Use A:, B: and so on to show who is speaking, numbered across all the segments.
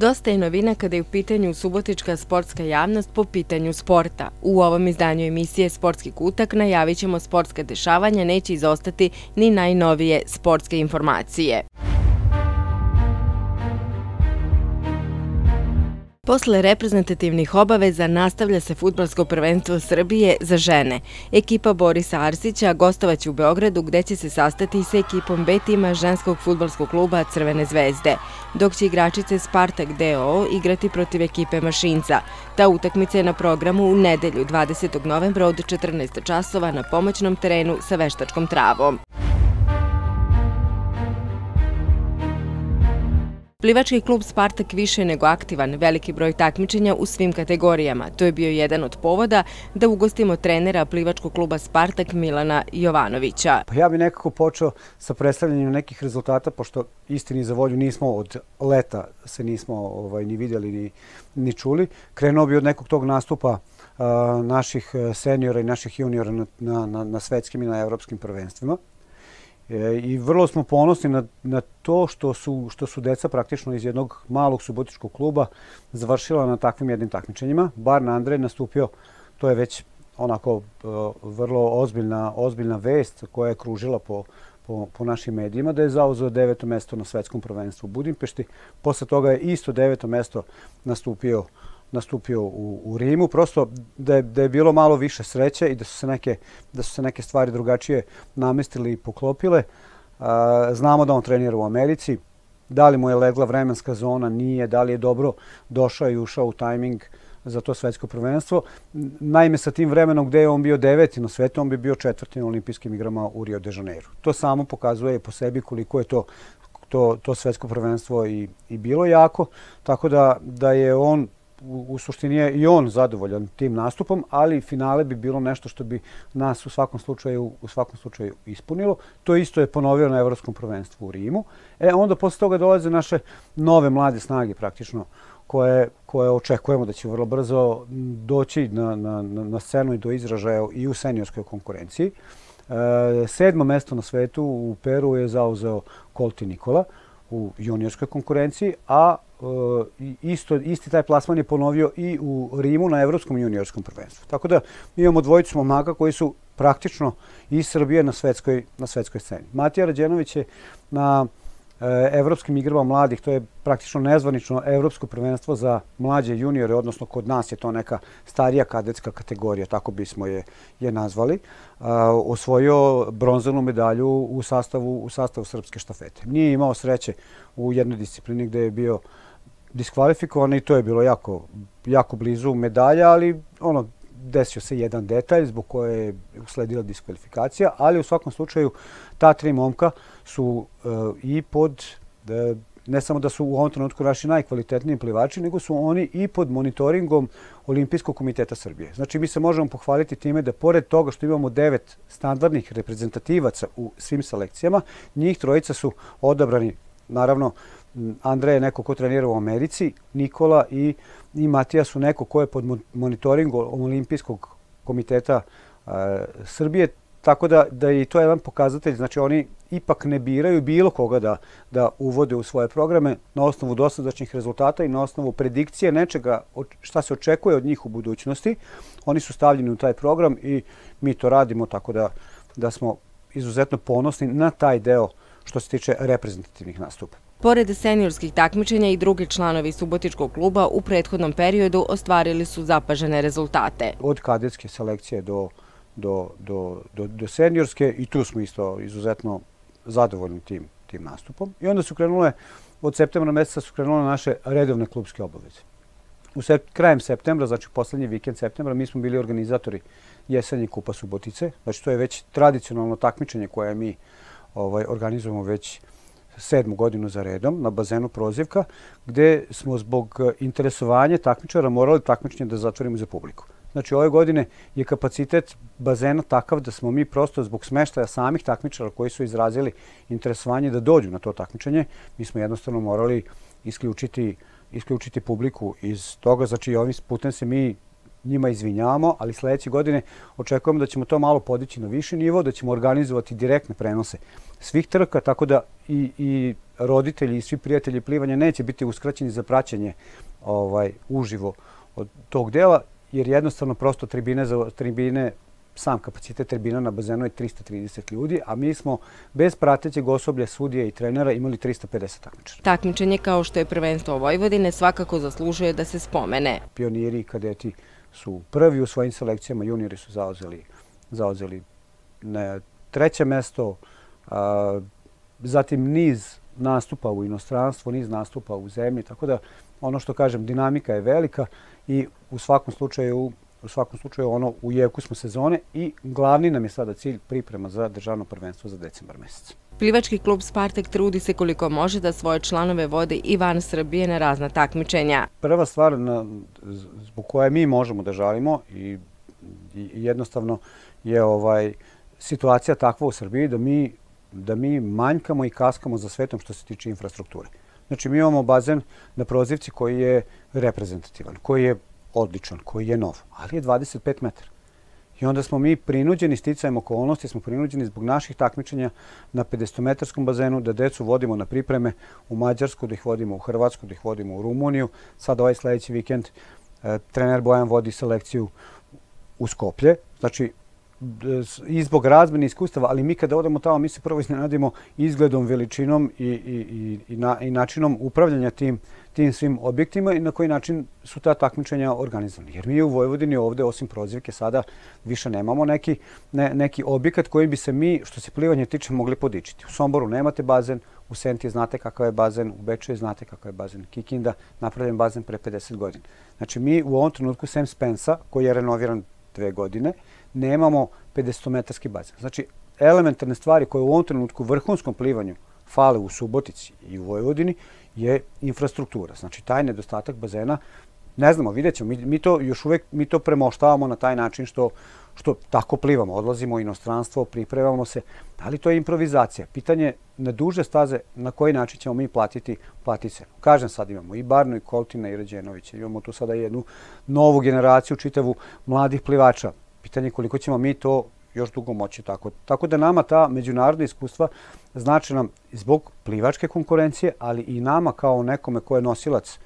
A: Dosta je novina kada je u pitanju subotička sportska javnost po pitanju sporta. U ovom izdanju emisije Sportski kutak najavit ćemo sportska dešavanja, neće izostati ni najnovije sportske informacije. Posle reprezentativnih obaveza nastavlja se futbalsko prvenstvo Srbije za žene. Ekipa Borisa Arsića gostovaće u Beogradu gde će se sastati sa ekipom B tima ženskog futbalskog kluba Crvene zvezde, dok će igračice Spartak DO igrati protiv ekipe Mašinca. Ta utakmica je na programu u nedelju 20. novembra od 14 časova na pomoćnom terenu sa veštačkom travom. Plivački klub Spartak više nego aktivan, veliki broj takmičenja u svim kategorijama. To je bio jedan od povoda da ugostimo trenera plivačkog kluba Spartak Milana Jovanovića.
B: Pa ja bih nekako počeo sa predstavljanjem nekih rezultata, pošto istini za volju nismo od leta se nismo ovaj, ni vidjeli ni, ni čuli. Krenuo bi od nekog tog nastupa naših seniora i naših juniora na, na, na svetskim i na evropskim prvenstvima. E, I vrlo smo ponosni na, na to što su, što su deca praktično iz jednog malog subotičkog kluba završila na takvim jednim takmičenjima. Bar na Andrej nastupio, to je već onako uh, vrlo ozbiljna, ozbiljna vest koja je kružila po, po, po našim medijima, da je zauzeo deveto mesto na svetskom prvenstvu u Budimpešti. Posle toga je isto deveto mesto nastupio nastupio u, u Rimu, prosto da je, da je bilo malo više sreće i da su se neke, da su se neke stvari drugačije namestili i poklopile. A, znamo da on trenira u Americi, da li mu je legla vremenska zona, nije, da li je dobro došao i ušao u tajming za to svetsko prvenstvo. Naime, sa tim vremenom gde je on bio deveti na svetu, on bi bio četvrti na olimpijskim igrama u Rio de Janeiro. To samo pokazuje po sebi koliko je to to, to svetsko prvenstvo i, i bilo jako, tako da, da je on u, suštini je i on zadovoljan tim nastupom, ali finale bi bilo nešto što bi nas u svakom slučaju u svakom slučaju ispunilo. To isto je ponovio na evropskom prvenstvu u Rimu. E onda posle toga dolaze naše nove mlade snage praktično koje, koje očekujemo da će vrlo brzo doći na, na, na scenu i do izražaja i u seniorskoj konkurenciji. E, sedmo mesto na svetu u Peru je zauzeo Kolti Nikola u juniorskoj konkurenciji, a e, isto, isti taj plasman je ponovio i u Rimu na evropskom juniorskom prvenstvu. Tako da mi imamo dvojicu momaka koji su praktično iz Srbije na svetskoj, na svetskoj sceni. Matija Rađenović je na evropskim igrama mladih, to je praktično nezvanično evropsko prvenstvo za mlađe juniore, odnosno kod nas je to neka starija kadetska kategorija, tako bismo je, je nazvali, osvojio bronzanu medalju u sastavu, u sastavu srpske štafete. Nije imao sreće u jednoj disciplini gde je bio diskvalifikovan i to je bilo jako, jako blizu medalja, ali ono, desio se jedan detalj zbog koje je usledila diskvalifikacija, ali u svakom slučaju ta tri momka su uh, i pod, uh, ne samo da su u ovom trenutku naši najkvalitetniji plivači, nego su oni i pod monitoringom Olimpijskog komiteta Srbije. Znači mi se možemo pohvaliti time da pored toga što imamo devet standardnih reprezentativaca u svim selekcijama, njih trojica su odabrani, naravno, Andrej je neko ko trenira u Americi, Nikola i, i Matija su neko ko je pod monitoringom Olimpijskog komiteta uh, Srbije, tako da, da i to je jedan pokazatelj, znači oni ipak ne biraju bilo koga da, da uvode u svoje programe na osnovu dosadašnjih rezultata i na osnovu predikcije nečega šta se očekuje od njih u budućnosti. Oni su stavljeni u taj program i mi to radimo tako da, da smo izuzetno ponosni na taj deo što se tiče reprezentativnih nastupa.
A: Pored seniorskih takmičenja i drugi članovi Subotičkog kluba u prethodnom periodu ostvarili su zapažene rezultate.
B: Od kadetske selekcije do, do, do, do, seniorske i tu smo isto izuzetno zadovoljni tim, tim nastupom. I onda su krenule, od septembra meseca su krenule naše redovne klubske obaveze. U sep, krajem septembra, znači poslednji vikend septembra, mi smo bili organizatori jesenje Kupa Subotice. Znači to je već tradicionalno takmičenje koje mi ovaj, organizujemo već sedmu godinu za redom na bazenu Prozivka, gde smo zbog interesovanja takmičara morali takmičenje da zatvorimo za publiku. Znači, ove godine je kapacitet bazena takav da smo mi prosto zbog smeštaja samih takmičara koji su izrazili interesovanje da dođu na to takmičenje, mi smo jednostavno morali isključiti, isključiti publiku iz toga. Znači, ovim putem se mi njima izvinjavamo, ali sledeće godine očekujemo da ćemo to malo podići na viši nivo, da ćemo organizovati direktne prenose svih trka, tako da i, i roditelji i svi prijatelji plivanja neće biti uskraćeni za praćenje ovaj, uživo od tog dela, jer jednostavno prosto tribine, za, tribine sam kapacitet tribina na bazenu je 330 ljudi, a mi smo bez pratećeg osoblja, sudije i trenera imali 350 takmičara.
A: Takmičenje kao što je prvenstvo Vojvodine svakako zaslužuje da se spomene.
B: Pioniri i kadeti su prvi u svojim selekcijama, juniori su zauzeli, zauzeli ne, treće mesto, a, zatim niz nastupa u inostranstvu, niz nastupa u zemlji, tako da ono što kažem, dinamika je velika i u svakom slučaju u svakom slučaju ono u jeku smo sezone i glavni nam je sada cilj priprema za državno prvenstvo za decembar mesec.
A: Plivački klub Spartak trudi se koliko može da svoje članove vode i van Srbije na razna takmičenja.
B: Prva stvar na, zbog koje mi možemo da žalimo i, i jednostavno je ovaj situacija takva u Srbiji da mi da mi manjkamo i kaskamo za svetom što se tiče infrastrukture. Znači, mi imamo bazen na prozivci koji je reprezentativan, koji je odličan, koji je nov, ali je 25 metara. I onda smo mi prinuđeni, sticajem okolnosti, smo prinuđeni zbog naših takmičenja na 50-metarskom bazenu da decu vodimo na pripreme u Mađarsku, da ih vodimo u Hrvatsku, da ih vodimo u Rumuniju. Sad ovaj sledeći vikend e, trener Bojan vodi selekciju u Skoplje. Znači, i zbog razmene iskustava, ali mi kada odemo tamo, mi se prvo iznenadimo izgledom, veličinom i, i, i, na, i načinom upravljanja tim, tim svim objektima i na koji način su ta takmičenja organizovani. Jer mi u Vojvodini ovde, osim prozivke, sada više nemamo neki, ne, neki objekat koji bi se mi, što se plivanje tiče, mogli podičiti. U Somboru nemate bazen, u Senti znate kakav je bazen, u Bečeju znate kakav je bazen, Kikinda, napravljen bazen pre 50 godina. Znači mi u ovom trenutku, sem Spensa, koji je renoviran dve godine, nemamo 50-metarski bazen. Znači, elementarne stvari koje u ovom trenutku u vrhunskom plivanju fale u Subotici i u Vojvodini je infrastruktura. Znači, taj nedostatak bazena, ne znamo, vidjet ćemo, mi, mi to još uvek mi to premoštavamo na taj način što, što tako plivamo, odlazimo u inostranstvo, pripremamo se, ali to je improvizacija. Pitanje na duže staze na koji način ćemo mi platiti platice. Kažem sad imamo i Barnu i Koltina i Ređenovića, imamo tu sada jednu novu generaciju čitavu mladih plivača pitanje koliko ćemo mi to još dugo moći tako. Tako da nama ta međunarodna iskustva znači nam zbog plivačke konkurencije, ali i nama kao nekome ko je nosilac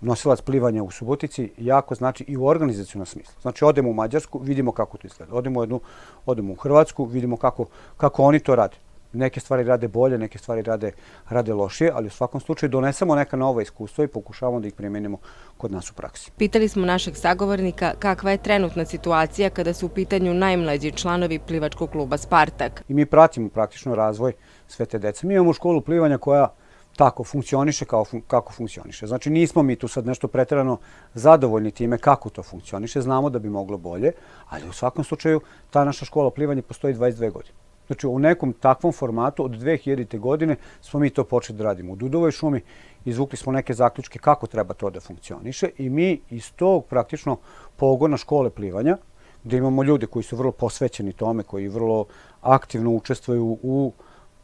B: nosilac plivanja u Subotici jako znači i u organizacijnom smislu. Znači odemo u Mađarsku, vidimo kako to izgleda. Odemo jednu, odemo u Hrvatsku, vidimo kako, kako oni to rade neke stvari rade bolje, neke stvari rade, rade lošije, ali u svakom slučaju donesemo neka nova iskustva i pokušavamo da ih primenimo kod nas u praksi.
A: Pitali smo našeg sagovornika kakva je trenutna situacija kada su u pitanju najmlađi članovi plivačkog kluba Spartak.
B: I mi pratimo praktično razvoj sve te dece. Mi imamo školu plivanja koja tako funkcioniše kao fun kako funkcioniše. Znači nismo mi tu sad nešto preterano zadovoljni time kako to funkcioniše, znamo da bi moglo bolje, ali u svakom slučaju ta naša škola plivanja postoji 22 godine. Znači u nekom takvom formatu od 2000. godine smo mi to počeli da radimo u Dudovoj šumi, izvukli smo neke zaključke kako treba to da funkcioniše i mi iz tog praktično pogona škole plivanja, gde imamo ljude koji su vrlo posvećeni tome, koji vrlo aktivno učestvuju u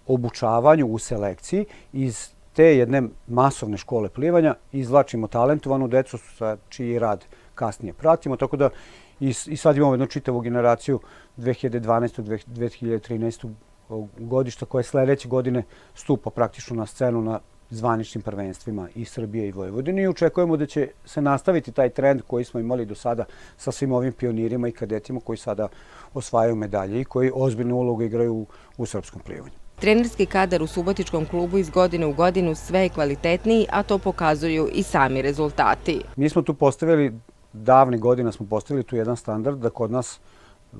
B: obučavanju, u selekciji, iz te jedne masovne škole plivanja izvlačimo talentovanu decu sa čiji rad kasnije pratimo, tako da i, i sad imamo jednu čitavu generaciju 2012. 2013. godišta koje sledeće godine stupa praktično na scenu na zvaničnim prvenstvima i Srbije i Vojvodine i očekujemo da će se nastaviti taj trend koji smo imali do sada sa svim ovim pionirima i kadetima koji sada osvajaju medalje i koji ozbiljnu ulogu igraju u, u srpskom plivanju.
A: Trenerski kadar u Subotičkom klubu iz godine u godinu sve je kvalitetniji, a to pokazuju i sami rezultati.
B: Mi smo tu postavili davne godina smo postavili tu jedan standard da kod nas e,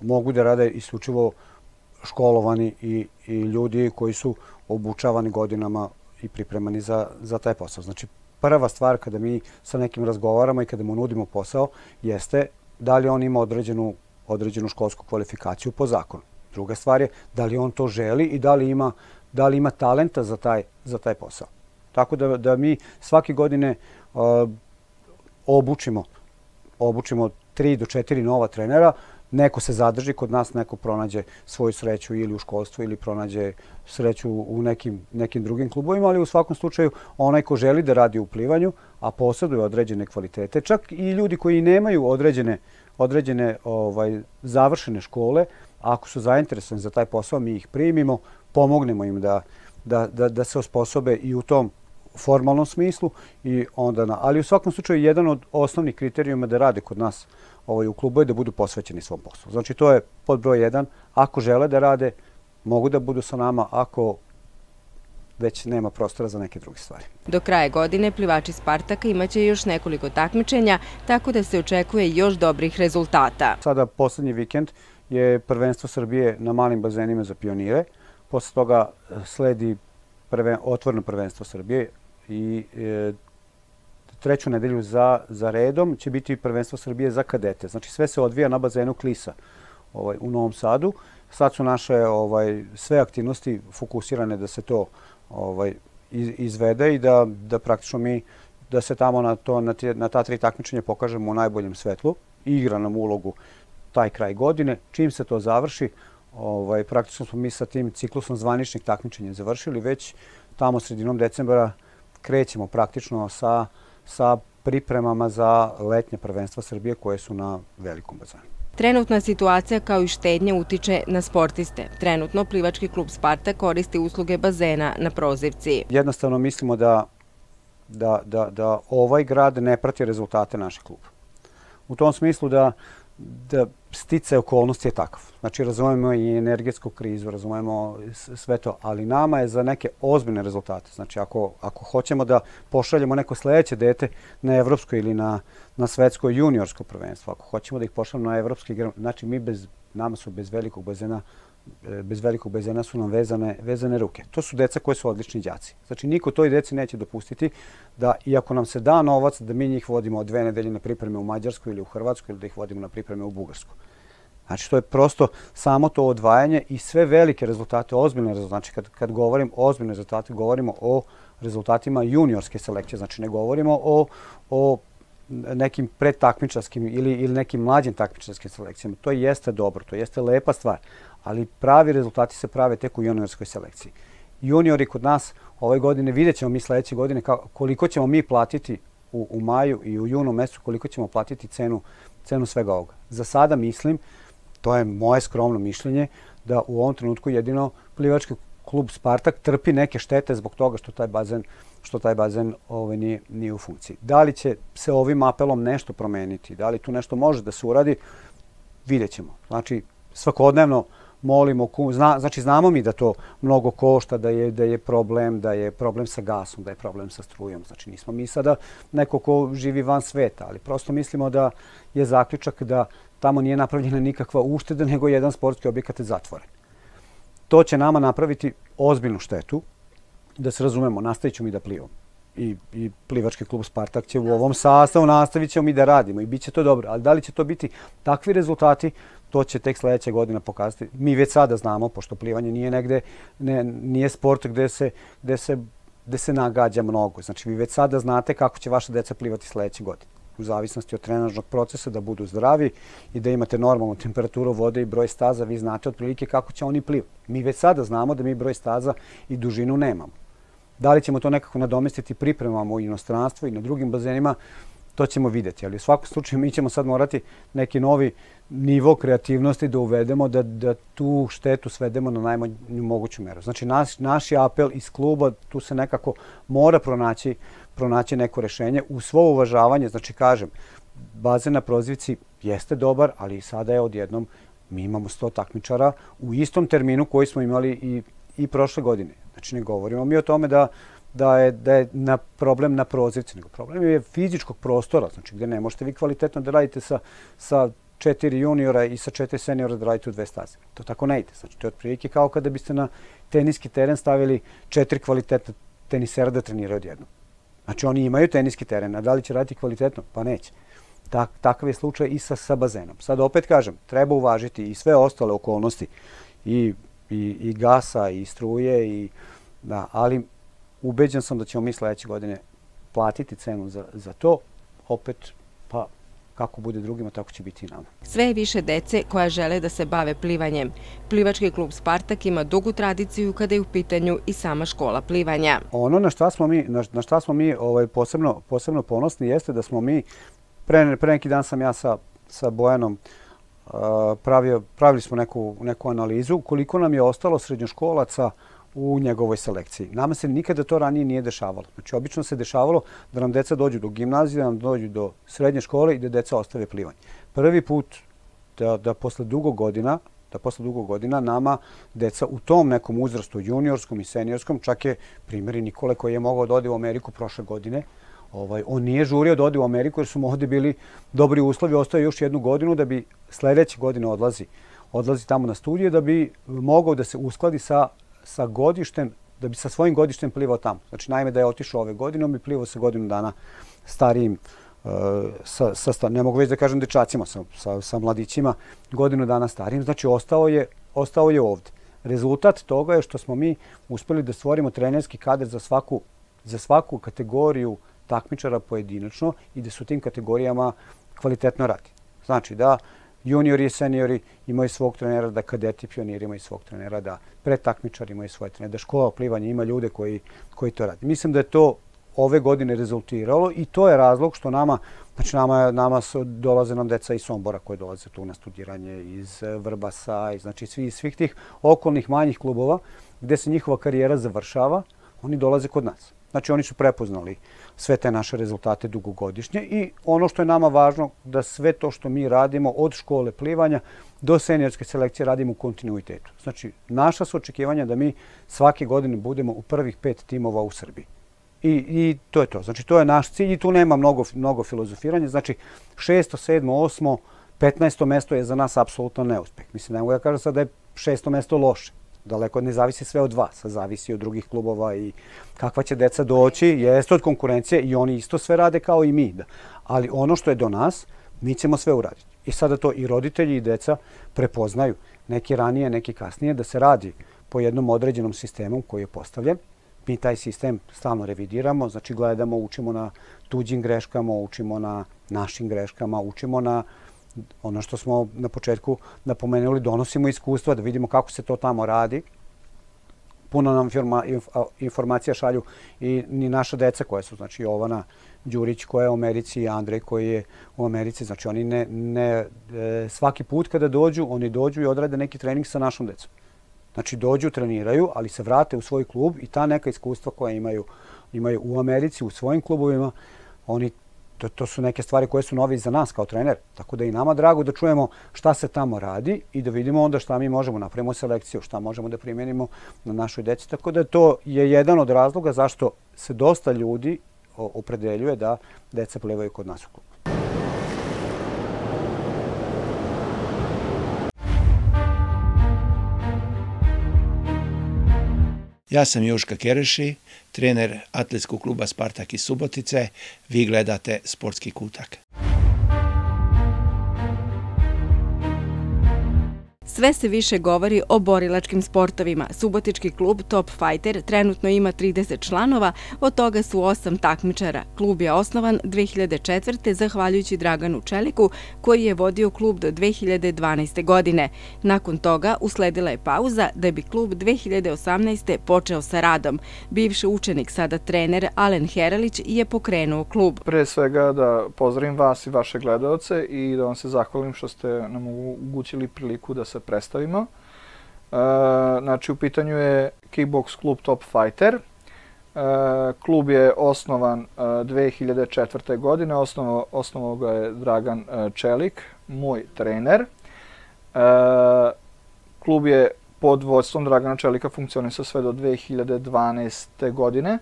B: mogu da rade isključivo školovani i, i ljudi koji su obučavani godinama i pripremani za, za taj posao. Znači, prva stvar kada mi sa nekim razgovaramo i kada mu nudimo posao jeste da li on ima određenu, određenu školsku kvalifikaciju po zakonu. Druga stvar je da li on to želi i da li ima, da li ima talenta za taj, za taj posao. Tako da, da mi svake godine uh, obučimo, obučimo tri do četiri nova trenera, neko se zadrži kod nas, neko pronađe svoju sreću ili u školstvu ili pronađe sreću u nekim, nekim drugim klubovima, ali u svakom slučaju onaj ko želi da radi u plivanju, a posjeduje određene kvalitete, čak i ljudi koji nemaju određene, određene ovaj, završene škole, ako su zainteresovani za taj posao, mi ih primimo, pomognemo im da, da, da, da se osposobe i u tom formalnom smislu i onda na, ali u svakom slučaju jedan od osnovnih kriterijuma da rade kod nas ovaj, u klubu je da budu posvećeni svom poslu. Znači to je pod broj jedan. Ako žele da rade, mogu da budu sa nama. Ako već nema prostora za neke druge stvari.
A: Do kraja godine plivači Spartaka imaće još nekoliko takmičenja, tako da se očekuje još dobrih rezultata.
B: Sada poslednji vikend je prvenstvo Srbije na malim bazenima za pionire. Posle toga e, sledi prve, otvorno prvenstvo Srbije i e, treću nedelju za, za redom će biti prvenstvo Srbije za kadete. Znači sve se odvija na bazenu Klisa ovaj, u Novom Sadu. Sad su naše ovaj, sve aktivnosti fokusirane da se to ovaj, izvede i da, da praktično mi da se tamo na, to, na, tje, na ta tri takmičenja pokažemo u najboljem svetlu. Igra nam ulogu taj kraj godine. Čim se to završi, ovaj, praktično smo mi sa tim ciklusom zvaničnih takmičenja završili. Već tamo sredinom decembra krećemo praktično sa, sa pripremama za letnje prvenstva Srbije koje su na velikom bazanu.
A: Trenutna situacija kao i štednja utiče na sportiste. Trenutno plivački klub Sparta koristi usluge bazena na prozivci.
B: Jednostavno mislimo da, da, da, da ovaj grad ne prati rezultate našeg kluba. U tom smislu da da stice okolnosti je takav. Znači, razumemo i energetsku krizu, razumemo sve to, ali nama je za neke ozbiljne rezultate. Znači, ako, ako hoćemo da pošaljemo neko sledeće dete na evropsko ili na, na svetsko juniorsko prvenstvo, ako hoćemo da ih pošaljemo na evropski, znači mi bez, nama su bez velikog bazena bez velikog bezena su nam vezane, vezane ruke. To su deca koje su odlični đaci. Znači, niko toj deci neće dopustiti da, iako nam se da novac, da mi njih vodimo dve nedelje na pripreme u Mađarsku ili u Hrvatsku ili da ih vodimo na pripreme u Bugarsku. Znači, to je prosto samo to odvajanje i sve velike rezultate, ozbiljne rezultate. Znači, kad, kad govorim o ozbiljne rezultate, govorimo o rezultatima juniorske selekcije. Znači, ne govorimo o, o nekim predtakmičarskim ili, ili nekim mlađim takmičarskim selekcijama. To jeste dobro, to jeste lepa stvar ali pravi rezultati se prave tek u juniorskoj selekciji. Juniori kod nas ove godine, vidjet ćemo mi sledeće godine koliko ćemo mi platiti u, u maju i u junu mesecu, koliko ćemo platiti cenu, cenu svega ovoga. Za sada mislim, to je moje skromno mišljenje, da u ovom trenutku jedino plivački klub Spartak trpi neke štete zbog toga što taj bazen što taj bazen ovaj, nije, nije u funkciji. Da li će se ovim apelom nešto promeniti, da li tu nešto može da se uradi, vidjet ćemo. Znači, svakodnevno molimo, zna, znači znamo mi da to mnogo košta, da je, da je problem, da je problem sa gasom, da je problem sa strujom. Znači nismo mi sada neko ko živi van sveta, ali prosto mislimo da je zaključak da tamo nije napravljena nikakva ušteda, nego jedan sportski objekat je zatvoren. To će nama napraviti ozbiljnu štetu, da se razumemo, nastavit ćemo i da plivamo. I, i plivački klub Spartak će u ovom sastavu nastavit ćemo i da radimo i bit će to dobro. Ali da li će to biti takvi rezultati, to će tek sledeća godina pokazati. Mi već sada znamo, pošto plivanje nije negde, ne, nije sport gde se, gde se, gde se nagađa mnogo. Znači, vi već sada znate kako će vaša deca plivati sledeće godine u zavisnosti od trenažnog procesa, da budu zdravi i da imate normalnu temperaturu vode i broj staza, vi znate otprilike kako će oni plivati. Mi već sada znamo da mi broj staza i dužinu nemamo. Da li ćemo to nekako nadomestiti pripremamo u inostranstvu i na drugim bazenima, to ćemo videti. Ali u svakom slučaju mi ćemo sad morati neki novi nivo kreativnosti da uvedemo, da, da tu štetu svedemo na najmanju moguću meru. Znači, naš, naš apel iz kluba, tu se nekako mora pronaći, pronaći neko rešenje. U svo uvažavanje, znači kažem, bazen na prozivci jeste dobar, ali sada je odjednom mi imamo 100 takmičara u istom terminu koji smo imali i, i prošle godine. Znači, ne govorimo mi o tome da da je, da je na problem na prozivci, nego problem je fizičkog prostora, znači gde ne možete vi kvalitetno da radite sa, sa četiri juniora i sa četiri seniora da radite u dve staze. To tako ne ide. Znači, to je otprilike kao kada biste na teniski teren stavili četiri kvalitetna tenisera da treniraju odjednom. Znači, oni imaju teniski teren, a da li će raditi kvalitetno? Pa neće. Tak, takav je slučaj i sa, sa bazenom. Sad opet kažem, treba uvažiti i sve ostale okolnosti i, i, i gasa i struje, i, da, ali ubeđen sam da ćemo mi sledeće godine platiti cenu za, za to. Opet, pa kako bude drugima, tako će biti i nama.
A: Sve je više dece koja žele da se bave plivanjem. Plivački klub Spartak ima dugu tradiciju kada je u pitanju i sama škola plivanja.
B: Ono na šta smo mi, na, na šta smo mi ovaj, posebno, posebno ponosni jeste da smo mi, pre, pre neki dan sam ja sa, sa Bojanom pravio, pravili smo neku, neku analizu koliko nam je ostalo srednjoškolaca u njegovoj selekciji. Nama se nikada to ranije nije dešavalo. Znači, obično se dešavalo da nam deca dođu do gimnazije, da nam dođu do srednje škole i da deca ostave plivanje. Prvi put da, da posle dugo godina da posle dugo godina nama deca u tom nekom uzrastu, juniorskom i seniorskom, čak je primjeri Nikole koji je mogao da ode u Ameriku prošle godine, ovaj, on nije žurio da ode u Ameriku jer su mu ovde bili dobri uslovi, ostaje još jednu godinu da bi sledeće godine odlazi, odlazi tamo na studije da bi mogao da se uskladi sa, sa godištem, da bi sa svojim godištem plivao tamo. Znači, najme da je otišao ove godine, on bi plivao sa godinu dana starijim uh, sa, sa, ne mogu već da kažem dečacima, sa, sa, sa mladićima, godinu dana starijim, znači ostao je, ostao je ovde. Rezultat toga je što smo mi uspeli da stvorimo trenerski kader za svaku, za svaku kategoriju takmičara pojedinačno i da su tim kategorijama kvalitetno radi. Znači da juniori i seniori imaju svog trenera, da kadeti pioniri imaju svog trenera, da pretakmičari imaju svoje trenere, da škola plivanja ima ljude koji, koji to radi. Mislim da je to ove godine rezultiralo i to je razlog što nama, znači nama, nama dolaze nam deca iz Sombora koje dolaze tu na studiranje, iz Vrbasa, iz, znači svi, svih tih okolnih manjih klubova gde se njihova karijera završava, oni dolaze kod nas. Znači oni su prepoznali sve te naše rezultate dugogodišnje i ono što je nama važno da sve to što mi radimo od škole plivanja do seniorske selekcije radimo u kontinuitetu. Znači naša su očekivanja da mi svake godine budemo u prvih pet timova u Srbiji. I, I to je to. Znači to je naš cilj i tu nema mnogo, mnogo filozofiranja. Znači šesto, sedmo, osmo, 15. mesto je za nas apsolutno neuspeh. Mislim, ne mogu ja kažem sad da je šesto mesto loše daleko ne zavisi sve od vas, zavisi od drugih klubova i kakva će deca doći, jeste od konkurencije i oni isto sve rade kao i mi. Ali ono što je do nas, mi ćemo sve uraditi. I sada to i roditelji i deca prepoznaju, neki ranije, neki kasnije, da se radi po jednom određenom sistemu koji je postavljen. Mi taj sistem stalno revidiramo, znači gledamo, učimo na tuđim greškama, učimo na našim greškama, učimo na ono što smo na početku napomenuli, donosimo iskustva da vidimo kako se to tamo radi. Puno nam informa, informacija šalju i ni naša deca koja su, znači Jovana Đurić koja je u Americi i Andrej koji je u Americi. Znači oni ne, ne, e, svaki put kada dođu, oni dođu i odrade neki trening sa našom decom. Znači dođu, treniraju, ali se vrate u svoj klub i ta neka iskustva koja imaju, imaju u Americi, u svojim klubovima, oni to, to su neke stvari koje su novi za nas kao trener. Tako da i nama drago da čujemo šta se tamo radi i da vidimo onda šta mi možemo, napravimo selekciju, šta možemo da primjenimo na našoj deci. Tako da to je jedan od razloga zašto se dosta ljudi opredeljuje da deca plevaju kod nas u klubu.
C: Ja sam Joška Kereši, trener atletskog kluba Spartak iz Subotice. Vi gledate Sportski kutak.
A: Sve se više govori o borilačkim sportovima. Subotički klub Top Fighter trenutno ima 30 članova, od toga su 8 takmičara. Klub je osnovan 2004. zahvaljujući Draganu Čeliku, koji je vodio klub do 2012. godine. Nakon toga usledila je pauza da bi klub 2018. počeo sa radom. Bivši učenik, sada trener Alen Heralić je pokrenuo klub.
D: Pre svega da pozdravim vas i vaše gledalce i da vam se zahvalim što ste nam omogućili priliku da se predstavimo. E, znači, u pitanju je Kickbox klub Top Fighter. E, klub je osnovan 2004. E, godine, osnovo, ga je Dragan Čelik, moj trener. Klub je pod vodstvom Dragana Čelika funkcionisao sve do 2012. godine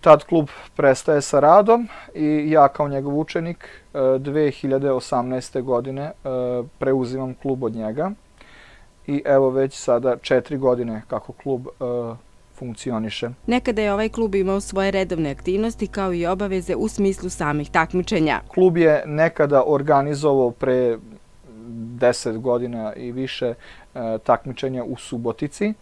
D: tad klub prestaje sa radom i ja kao njegov učenik 2018. E, godine e, preuzimam klub od njega i evo već sada četiri godine kako klub e, funkcioniše.
A: Nekada je ovaj klub imao svoje redovne aktivnosti kao i obaveze u smislu samih takmičenja.
D: Klub je nekada organizovao pre 10 godina i više takmičenja u Subotici.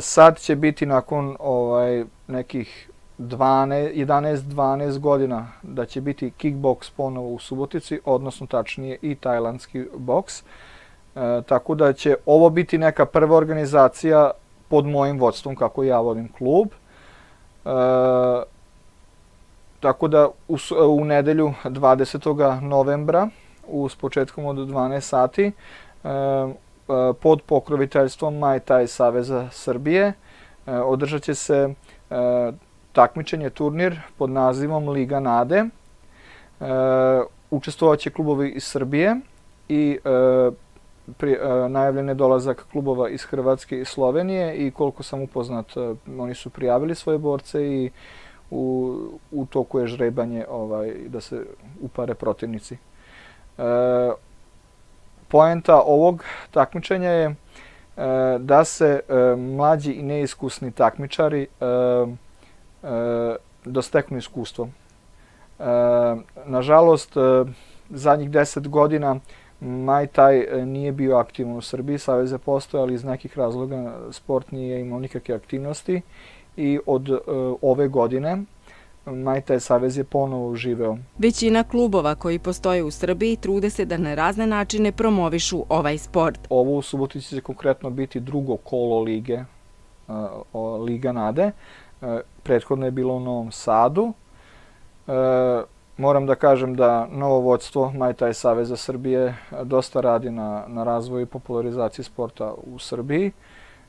D: Sad će biti nakon ovaj nekih 11-12 godina da će biti kickbox ponovo u Subotici, odnosno tačnije i tajlandski boks. E, tako da će ovo biti neka prva organizacija pod mojim vodstvom kako ja vodim klub. E, tako da u, u nedelju 20. novembra u s početkom od 12 sati e, pod pokroviteljstvom Maj Taj Saveza Srbije održat će se takmičenje turnir pod nazivom Liga Nade. Učestvovaće klubovi iz Srbije i pri, najavljen je dolazak klubova iz Hrvatske i Slovenije i koliko sam upoznat, oni su prijavili svoje borce i u, u toku je žrebanje ovaj, da se upare protivnici. E, poenta ovog takmičenja je e, da se e, mlađi i neiskusni takmičari e, e, dosteknu iskustvo. E, nažalost, e, zadnjih deset godina Maj taj nije bio aktivan u Srbiji, Savez je postao, ali iz nekih razloga sport nije imao nikakve aktivnosti i od ove godine Majtaj Savez je ponovo uživeo.
A: Većina klubova koji postoje u Srbiji trude se da na razne načine promovišu ovaj sport.
D: Ovo u Subotici će konkretno biti drugo kolo lige, Liga Nade. Prethodno je bilo u Novom Sadu. Moram da kažem da novo vodstvo Majtaj Saveza Srbije dosta radi na, na razvoju i popularizaciji sporta u Srbiji.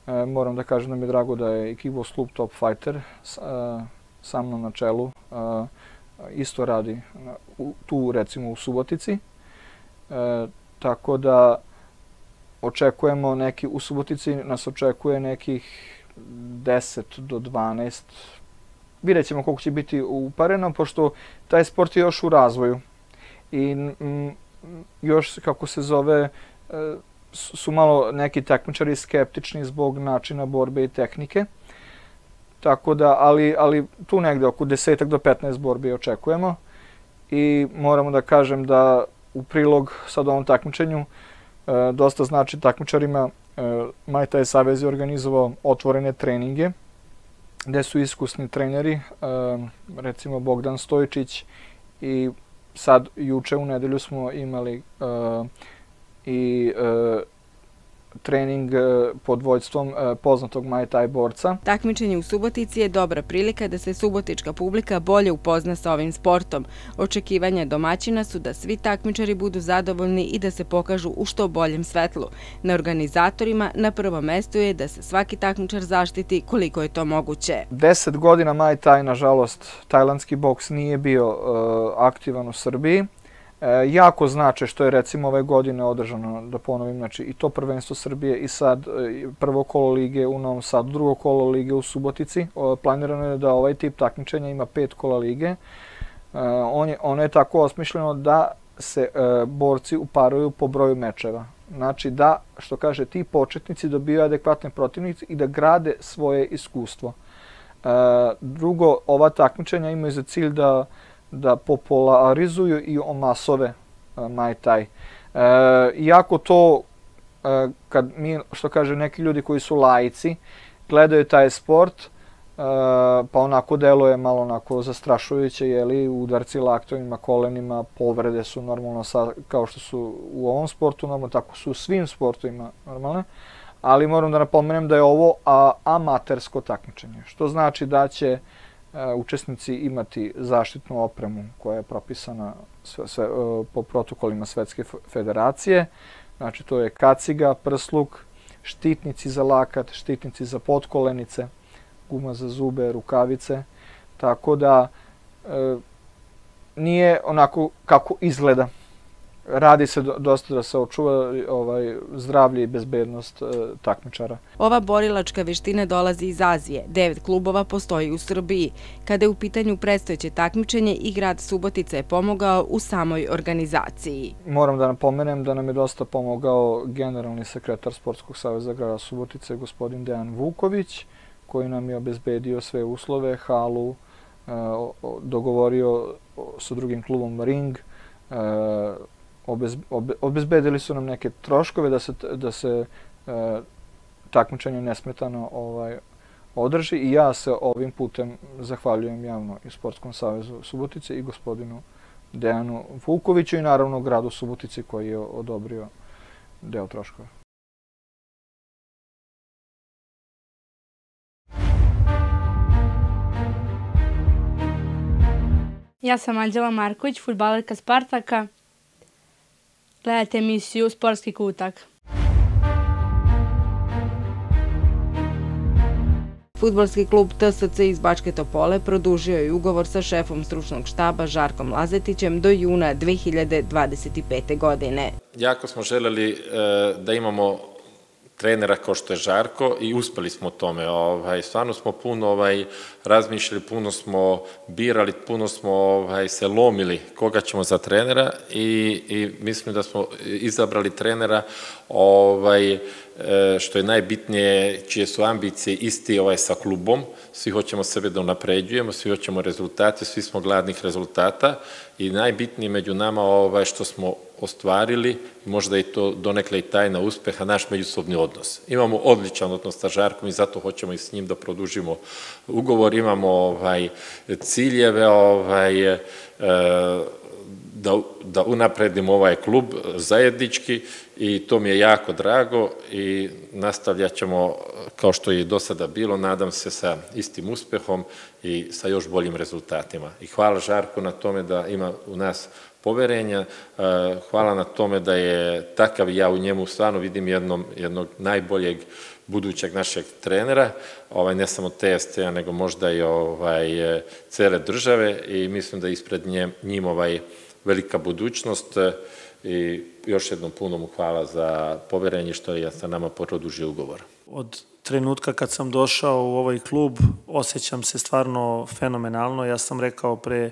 D: E, moram da kažem da mi je drago da je i klub Top Fighter s, e, sa mnom na čelu. E, isto radi u, tu recimo u Subotici. E, tako da očekujemo neki, u Subotici nas očekuje nekih 10 do 12 vidjet ćemo koliko će biti upareno, pošto taj sport je još u razvoju. I m, još, kako se zove, e, su malo neki takmičari skeptični zbog načina borbe i tehnike. Tako da, ali, ali tu negde oko 10 do 15 borbi očekujemo. I moramo da kažem da u prilog sad ovom takmičenju e, dosta znači takmičarima e, Majtaj Savez je organizovao otvorene treninge gde su iskusni treneri, e, recimo Bogdan Stojčić i sad juče u nedelju smo imali e, i e, trening e, pod vođstvom e, poznatog Muay Thai borca.
A: Takmičenje u Subotici je dobra prilika da se subotička publika bolje upozna sa ovim sportom. Očekivanja domaćina su da svi takmičari budu zadovoljni i da se pokažu u što boljem svetlu. Na organizatorima na prvom mestu je da se svaki takmičar zaštiti koliko je to moguće.
D: Deset godina Muay Thai, nažalost, tajlandski boks nije bio uh, aktivan u Srbiji. E, jako znače što je recimo ove godine održano, da ponovim, znači i to prvenstvo Srbije i sad e, prvo kolo lige u Novom Sadu, drugo kolo lige u Subotici. O, planirano je da ovaj tip takmičenja ima pet kola lige. E, on je, ono je tako osmišljeno da se e, borci uparuju po broju mečeva. Znači da, što kaže, ti početnici dobiju adekvatne protivnice i da grade svoje iskustvo. E, drugo, ova takmičenja imaju za cilj da da popularizuju i masove uh, Mai Tai. E, iako to, e, kad mi, što kaže neki ljudi koji su lajci, gledaju taj sport, e, pa onako deluje malo onako zastrašujuće, jeli, udarci laktovima, kolenima, povrede su normalno sa, kao što su u ovom sportu, normalno tako su u svim sportovima normalne, ali moram da napomenem da je ovo amatersko takmičenje, što znači da će E, učesnici imati zaštitnu opremu koja je propisana sve, sve, e, po protokolima Svetske federacije. Znači to je kaciga, prsluk, štitnici za lakat, štitnici za potkolenice, guma za zube, rukavice. Tako da e, nije onako kako izgleda radi se dosta da se očuva ovaj, zdravlje i bezbednost e, takmičara.
A: Ova borilačka veština dolazi iz Azije. Devet klubova postoji u Srbiji. Kada je u pitanju predstojeće takmičenje i grad Subotica je pomogao u samoj organizaciji.
D: Moram da napomenem da nam je dosta pomogao generalni sekretar Sportskog saveza grada Subotice, gospodin Dejan Vuković, koji nam je obezbedio sve uslove, halu, e, dogovorio sa drugim klubom Ring, e, obez, obe, obezbedili su nam neke troškove da se, da se e, takmičenje nesmetano ovaj, održi i ja se ovim putem zahvaljujem javno i Sportskom savezu Subotice i gospodinu Dejanu Vukoviću i naravno gradu Subotici koji je odobrio deo troškova.
E: Ja sam Anđela Marković, futbalerka Spartaka. Gledajte emisiju Sportski kutak.
A: Futbolski klub TSC iz Bačke Topole produžio je ugovor sa šefom stručnog štaba Žarkom Lazetićem do juna 2025. godine.
F: Jako smo želeli e, da imamo trenera kao što je Žarko i uspeli smo tome. Ovaj, stvarno smo puno ovaj, razmišljali, puno smo birali, puno smo ovaj, se lomili koga ćemo za trenera i, i mislim da smo izabrali trenera ovaj, E, što je najbitnije, čije su ambicije isti ovaj sa klubom, svi hoćemo sebe da unapređujemo, svi hoćemo rezultate, svi smo gladnih rezultata i najbitnije među nama ovaj što smo ostvarili, možda i to donekle i tajna uspeha, naš međusobni odnos. Imamo odličan odnos sa Žarkom i zato hoćemo i s njim da produžimo ugovor, imamo ovaj ciljeve, ovaj e, da, da unapredimo ovaj klub zajednički i to mi je jako drago i nastavljat ćemo kao što je i do sada bilo, nadam se sa istim uspehom i sa još boljim rezultatima. I hvala Žarku na tome da ima u nas poverenja, e, hvala na tome da je takav, ja u njemu stvarno vidim jednom, jednog najboljeg budućeg našeg trenera, ovaj, ne samo TST-a, nego možda i ovaj, cele države i mislim da ispred nje, njim ovaj, velika budućnost e, i još jednom puno mu hvala za poverenje što je sa nama produžio ugovor.
G: Od trenutka kad sam došao u ovaj klub osjećam se stvarno fenomenalno. Ja sam rekao pre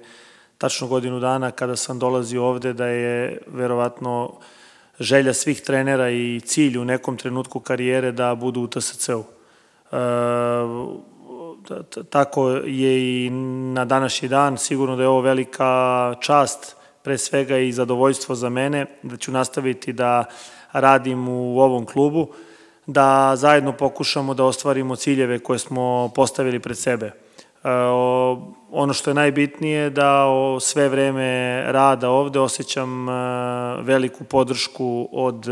G: tačno godinu dana kada sam dolazio ovde da je verovatno želja svih trenera i cilj u nekom trenutku karijere da budu u TSC-u. E, tako je i na današnji dan. Sigurno da je ovo velika čast pre svega i zadovoljstvo za mene, da ću nastaviti da radim u ovom klubu, da zajedno pokušamo da ostvarimo ciljeve koje smo postavili pred sebe. E, ono što je najbitnije da sve vreme rada ovde osjećam e, veliku podršku od e,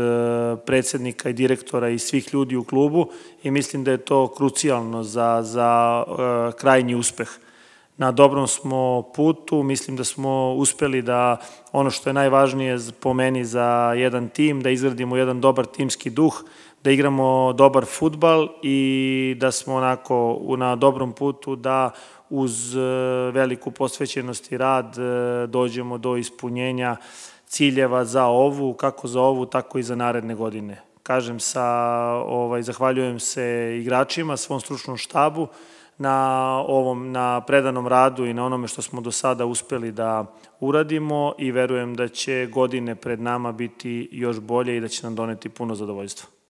G: predsednika i direktora i svih ljudi u klubu i mislim da je to krucijalno za, za krajnji uspeh. Na dobrom smo putu, mislim da smo uspeli da ono što je najvažnije po meni za jedan tim, da izgradimo jedan dobar timski duh, da igramo dobar futbal i da smo onako na dobrom putu da uz e, veliku posvećenost i rad e, dođemo do ispunjenja ciljeva za ovu, kako za ovu, tako i za naredne godine. Kažem sa, ovaj, zahvaljujem se igračima, svom stručnom štabu, na ovom na predanom radu i na onome što smo do sada uspeli da uradimo i verujem da će godine pred nama biti još bolje i da će nam doneti puno zadovoljstva.